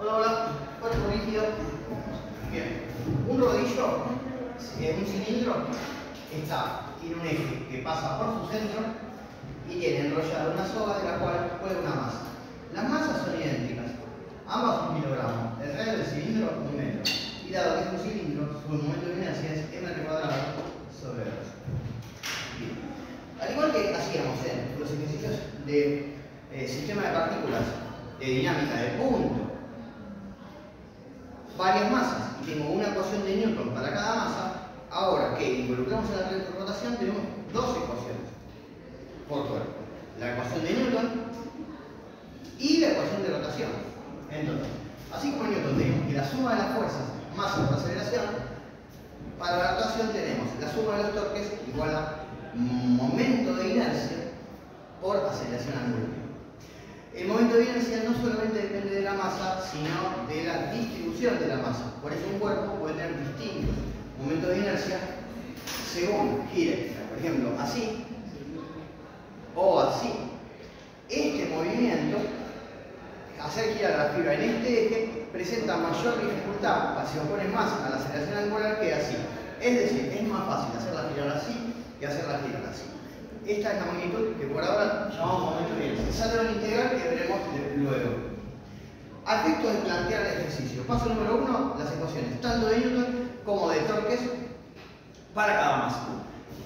Hola, hola. Cuerpo rígido. Bien. Un rodillo, un cilindro, está, tiene un eje que pasa por su centro y tiene enrollada una soga de la cual cuelga una masa. Las masas son idénticas, ambas un kilogramo, el radio del cilindro un metro. Y dado que es un cilindro, su momento de inercia es m cuadrado sobre 2. Al igual que hacíamos en los ejercicios de eh, sistema de partículas, de dinámica de punto, varias masas y tengo una ecuación de Newton para cada masa, ahora que involucramos en la rotación tenemos dos ecuaciones por cuerpo. La ecuación de Newton y la ecuación de rotación. Entonces, así como en Newton tenemos que la suma de las fuerzas masa por aceleración, para la rotación tenemos la suma de los torques igual a momento de inercia por aceleración angular. El momento de inercia no solamente sino de la distribución de la masa. Por eso un cuerpo puede tener distintos momentos de inercia según gire. Por ejemplo, así o así. Este movimiento, hacer girar la fibra en este eje, presenta mayor dificultad si opone más a la aceleración angular que así. Es decir, es más fácil hacerla girar así que hacerla girar así. Esta es la magnitud que por ahora llamamos momento de inercia. Sale una integral que veremos luego. A efecto de plantear el ejercicio. Paso número uno, las ecuaciones tanto de Newton como de torques para cada masa.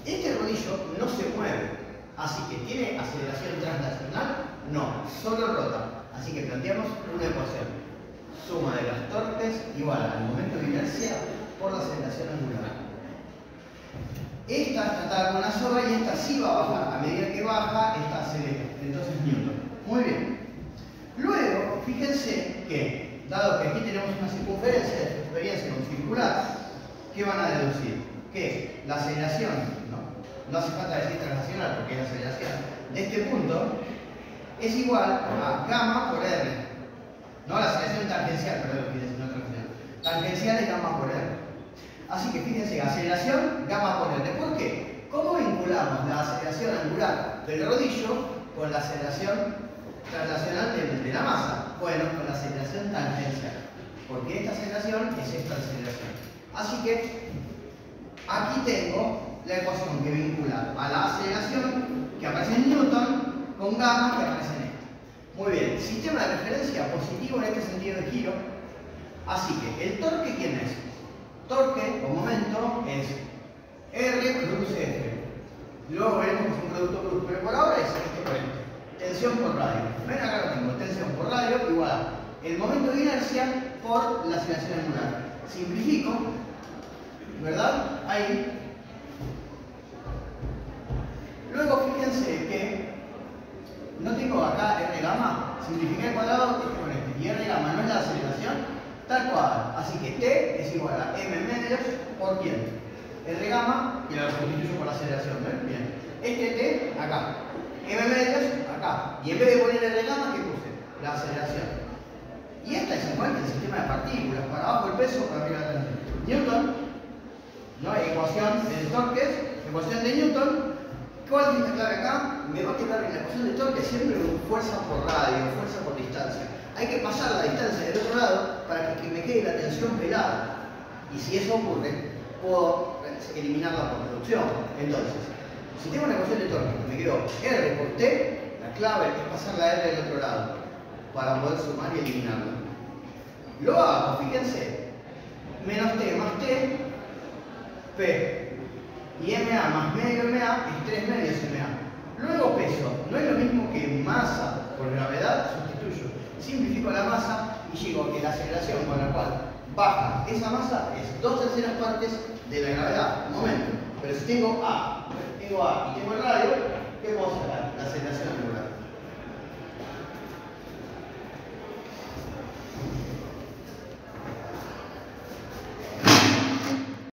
Este rodillo no se mueve, así que ¿tiene aceleración translacional? No, solo rota. Así que planteamos una ecuación. Suma de las torques igual al momento de inercia por la aceleración angular. Esta está atada con una soga y esta sí va a bajar. A medida que baja, esta acelera. Entonces, Newton. Muy bien. Fíjense que, dado que aquí tenemos una circunferencia de experiencia con circular, ¿qué van a deducir? Que la aceleración, no, no hace falta decir translacional porque es la aceleración, de este punto es igual a gamma por R. No, la aceleración tangencial, perdón, fíjense, no translacional. Tangencial es gamma por R. Así que fíjense, aceleración, gamma por R. ¿Por qué? ¿Cómo vinculamos la aceleración angular del rodillo con la aceleración translacional de, la masa? Bueno, con la aceleración tangencial. Porque esta aceleración es esta aceleración. Así que aquí tengo la ecuación que vincula a la aceleración que aparece en Newton con gamma que aparece en esta. Muy bien, sistema de referencia positivo en este sentido de giro. Así que, ¿el torque quién es? Torque, o momento, es R cruz F. Luego veremos que es un producto cruz, pero por ahora es esto esto. Tensión por radio. Ven acá lo tengo, tensión por radio igual a el momento de inercia por la aceleración angular. Simplifico, ¿verdad? Ahí. Luego fíjense que no tengo acá R gamma, simplifiqué el cuadrado este con este. Y R gamma no es la aceleración, tal cual. Así que T es igual a M medios por quién? R gamma, y lo sustituyo por la aceleración, ¿ven? Bien. Este T, acá. M medios, Y en vez de poner R gamma, ¿qué puse? La aceleración. Y esta es igual que el sistema de partículas. Para abajo el peso, para arriba el Newton, ¿no? Ecuación de torques, ecuación de Newton. ¿Cuál es la clave acá? Me va a quedar en la ecuación de torque siempre con fuerza por radio, fuerza por distancia. Hay que pasar la distancia del otro lado para que me quede la tensión pelada. Y si eso ocurre, puedo eliminarla por reducción. Entonces, si tengo una ecuación de torque me quedo R por T, la clave es pasar la R del otro lado para poder sumar y eliminarla. Lo hago, fíjense, menos T más T, P. Y MA más medio MA es 3 medios MA. Luego peso, no es lo mismo que masa por gravedad, sustituyo simplifico la masa y llego a que la aceleración con la cual baja esa masa es dos terceras partes de la gravedad, un momento. Pero si tengo A, tengo A y tengo el radio, ¿Qué la, la sensación de